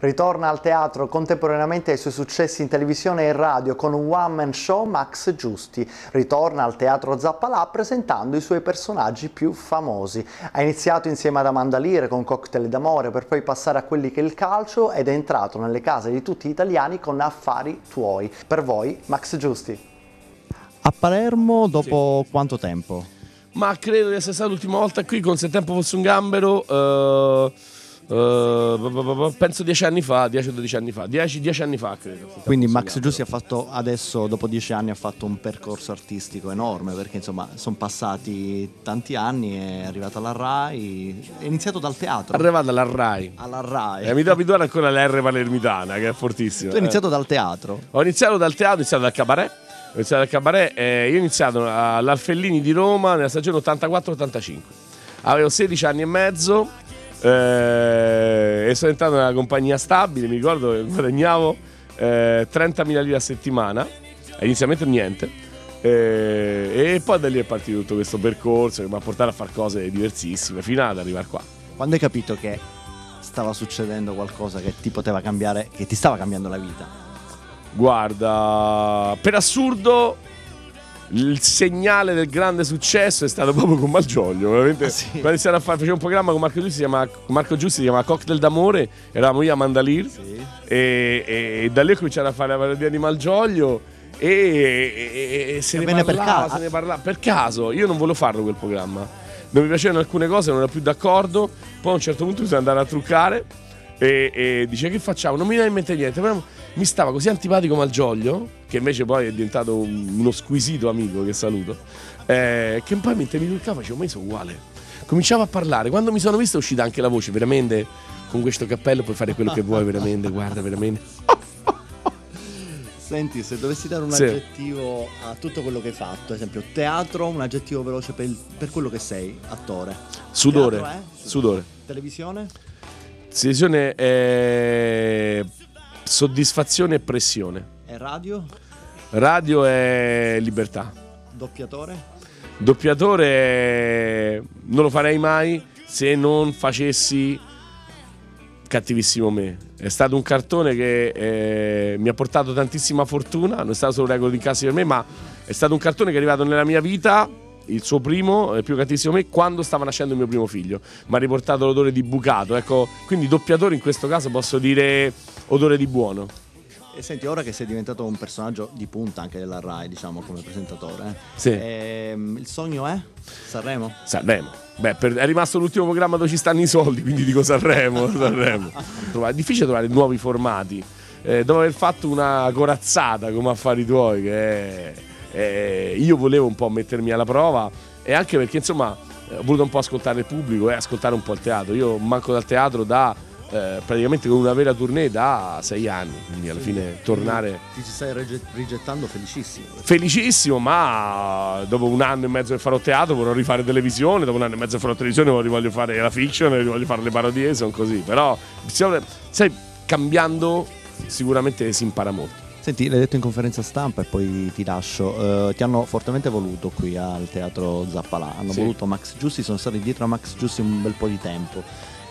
Ritorna al teatro contemporaneamente ai suoi successi in televisione e radio con un one-man show Max Giusti. Ritorna al teatro Zappalà presentando i suoi personaggi più famosi. Ha iniziato insieme ad Amanda Lire con Cocktail d'amore per poi passare a quelli che è il calcio ed è entrato nelle case di tutti gli italiani con Affari tuoi. Per voi Max Giusti. A Palermo dopo sì. quanto tempo? Ma credo di essere stato l'ultima volta qui con Se tempo fosse un gambero. Uh Uh, penso dieci anni fa, 10 o 12 anni fa, 10, 10 anni fa credo. Quindi Max Giussi ha fatto adesso, dopo dieci anni, ha fatto un percorso artistico enorme perché insomma sono passati tanti anni, è arrivato alla RAI, è iniziato dal teatro. È arrivato alla RAI. Alla RAI. E mi devo abituare ancora all'R palermitana che è fortissima. Tu hai iniziato eh. dal teatro? Ho iniziato dal teatro, ho iniziato dal cabaret. Ho iniziato dal cabaret e io ho iniziato all'Alfellini di Roma nella stagione 84-85. Avevo 16 anni e mezzo eh, e sono entrato nella compagnia stabile, mi ricordo che guadagnavo eh, 30.000 lire a settimana, inizialmente niente. Eh, e poi da lì è partito tutto questo percorso che mi ha portato a fare cose diversissime fino ad arrivare qua. Quando hai capito che stava succedendo qualcosa che ti poteva cambiare, che ti stava cambiando la vita? Guarda, per assurdo il segnale del grande successo è stato proprio con Malgioglio. Veramente, ah, sì. quando iniziato a fare, facevo un programma con Marco Giussi, si chiama, Marco Giussi, si chiama Cocktail d'amore, eravamo io a Mandalir sì. e, e, e, da lì ho cominciato a fare la parodia di Malgioglio e, e, e se, ne parlava, per caso. se ne parlava per caso. Io non volevo farlo quel programma. Non mi piacevano alcune cose, non ero più d'accordo. Poi a un certo punto bisogna andare a truccare e, e dice che facciamo? Non mi viene in mente niente, però mi stava così antipatico Malgioglio, che invece poi è diventato un, uno squisito amico che saluto, eh, che poi mentre mi truccava facevo, ma io sono uguale. Cominciavo a parlare, quando mi sono visto è uscita anche la voce, veramente con questo cappello puoi fare quello che vuoi, veramente, guarda, veramente. Senti, se dovessi dare un sì. aggettivo a tutto quello che hai fatto, ad esempio teatro, un aggettivo veloce per, il, per quello che sei, attore. Sudore. Sudore. Sudore. Televisione? Televisione è soddisfazione e pressione. E radio? Radio è libertà. Doppiatore? Doppiatore non lo farei mai se non facessi cattivissimo me. È stato un cartone che eh, mi ha portato tantissima fortuna, non è stato solo record di incassi per me, ma è stato un cartone che è arrivato nella mia vita il suo primo, più cattivissimo me, quando stava nascendo il mio primo figlio. Mi ha riportato l'odore di bucato. Ecco, quindi doppiatore in questo caso posso dire odore di buono. E senti, ora che sei diventato un personaggio di punta anche della RAI, diciamo, come presentatore, eh? sì. ehm, il sogno è Sanremo? Sanremo. Beh, per, è rimasto l'ultimo programma dove ci stanno i soldi, quindi dico Sanremo. Sanremo. È difficile trovare nuovi formati. Eh, dopo aver fatto una corazzata come affari tuoi, che è eh, io volevo un po' mettermi alla prova e anche perché insomma ho voluto un po' ascoltare il pubblico e ascoltare un po' il teatro. Io manco dal teatro da eh, praticamente con una vera tournée da sei anni, quindi alla fine tornare... Ti ci stai rigettando felicissimo. Felicissimo, ma dopo un anno e mezzo che farò teatro vorrò rifare televisione, dopo un anno e mezzo che farò televisione voglio fare la fiction, voglio fare le parodie, sono così, però sai, cambiando sicuramente si impara molto. Senti, l'hai detto in conferenza stampa e poi ti lascio. Uh, ti hanno fortemente voluto qui al teatro Zappalà. Hanno sì. voluto Max Giussi, sono stati dietro a Max Giussi un bel po' di tempo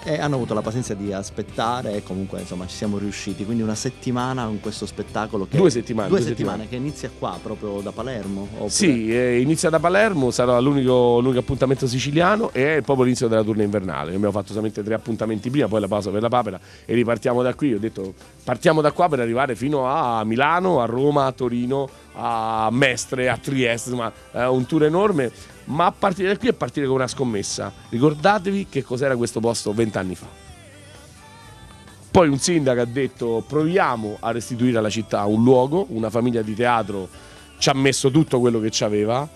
e hanno avuto la pazienza di aspettare e comunque insomma ci siamo riusciti. Quindi una settimana con questo spettacolo che due settimane, due, due settimane, settimane, che inizia qua proprio da Palermo oppure... sì eh, inizia da Palermo sarà l'unico, l'unico, appuntamento siciliano e è proprio l'inizio della tournée invernale. Abbiamo fatto solamente tre appuntamenti prima poi la pausa per la papera e ripartiamo da qui. Ho detto partiamo da qua per arrivare fino a Milano a Roma a Torino a Mestre a Trieste insomma un tour enorme ma a partire da qui è partire con una scommessa. Ricordatevi che cos'era questo posto vent'anni fa. Poi un sindaco ha detto proviamo a restituire alla città un luogo, una famiglia di teatro ci ha messo tutto quello che c'aveva,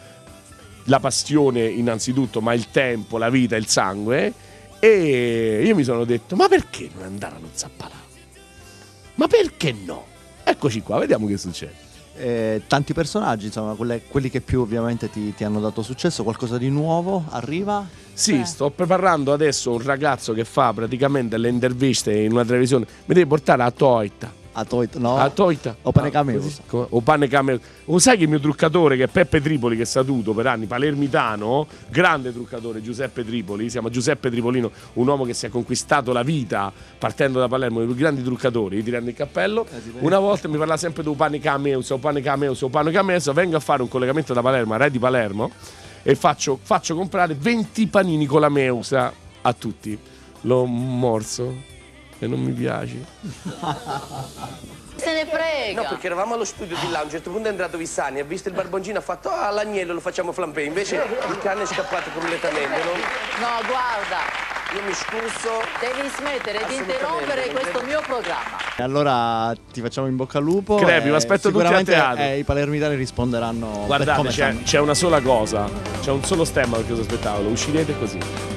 la passione innanzitutto, ma il tempo, la vita, il sangue. E io mi sono detto, ma perché non andare allo Zappalà? Ma perché no? Eccoci qua, vediamo che succede eh, tanti personaggi, insomma, quelle, quelli che più ovviamente ti, ti, hanno dato successo, qualcosa di nuovo arriva? Sì, eh. sto preparando adesso un ragazzo che fa praticamente le interviste in una televisione, mi devi portare a Toit. A Toita, no? A Toita. O pane Ah, Cameus. O pane Cameus. O sai che il mio truccatore, che è Peppe Tripoli, che è stato per anni, palermitano, grande truccatore, Giuseppe Tripoli, si chiama Giuseppe Tripolino, un uomo che si è conquistato la vita partendo da Palermo, dei più grandi truccatori, tirando il cappello. Una volta mi parla sempre del pane Cameus, o pane Cameus, o pane Cameus, vengo a fare un collegamento da Palermo a Re di Palermo e faccio, faccio comprare 20 panini con la meusa a tutti. L'ho morso e non mi piace. Se ne frega. No, perché eravamo allo studio di là, a un certo punto è entrato Vissani, ha visto il barboncino, ha fatto ah l'agnello lo facciamo flambé, invece il cane è scappato completamente, no? No, guarda, Io mi scuso. devi smettere di interrompere questo mio programma. E allora ti facciamo in bocca al lupo. Crepi, e vi aspetto tutti a teatro. eh, i palermitani risponderanno per Guardate, come c'è, sanno. c'è una sola cosa, c'è un solo stemma per questo spettacolo, uscirete così.